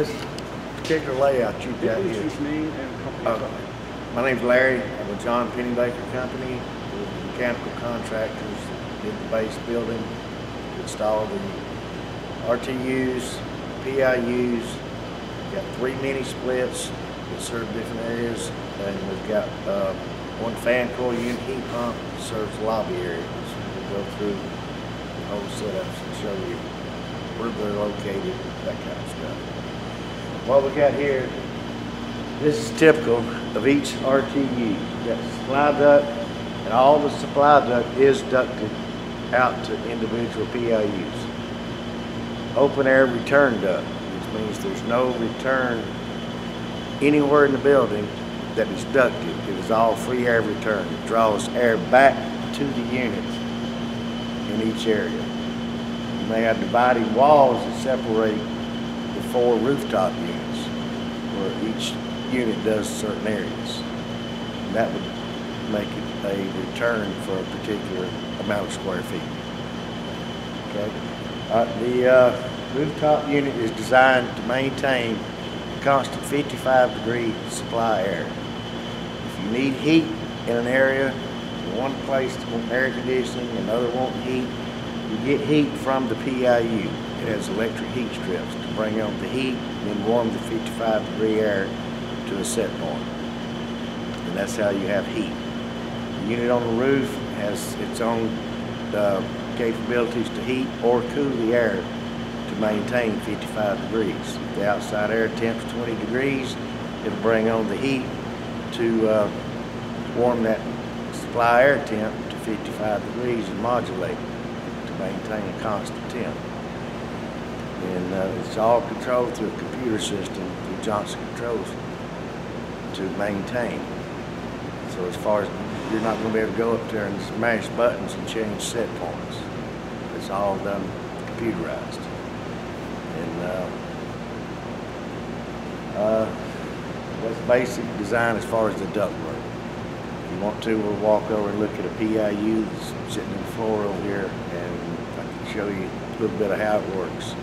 this particular layout you've got here. Name. Uh, My name's Larry, I'm with John Pennybaker Company, we're the mechanical contractors, that did the base building, installed the RTUs, PIUs, we've got three mini splits that serve different areas, and we've got, uh, one fan coil unit heat pump that serves the lobby areas. We'll go through the whole setups and show you where they're located, that kind of stuff. What we got here this is typical of each RTU. You got supply duct, and all the supply duct is ducted out to individual PIUs. Open air return duct, which means there's no return anywhere in the building that is ducted. It is all free air return. It draws air back to the units in each area. May have dividing walls that separate the four rooftop units where each unit does certain areas. And that would make it a return for a particular amount of square feet. Okay? Uh, the uh, rooftop unit is designed to maintain a constant 55 degree supply air. If you need heat in an area, one place wants air conditioning, another wants heat, you get heat from the PIU. It has electric heat strips to bring on the heat and then warm the 55 degree air to a set point. And that's how you have heat. The unit on the roof has its own uh, capabilities to heat or cool the air to maintain 55 degrees. If the outside air temp's 20 degrees, it'll bring on the heat to uh, warm that supply air temp to 55 degrees and modulate to maintain a constant temp. And uh, it's all controlled through a computer system through Johnson Controls to maintain. So as far as, you're not gonna be able to go up there and smash buttons and change set points. It's all done computerized. And, uh, uh, that's basic design as far as the ductwork. If you want to, we'll walk over and look at a PIU that's sitting in the floor over here and I can show you a little bit of how it works.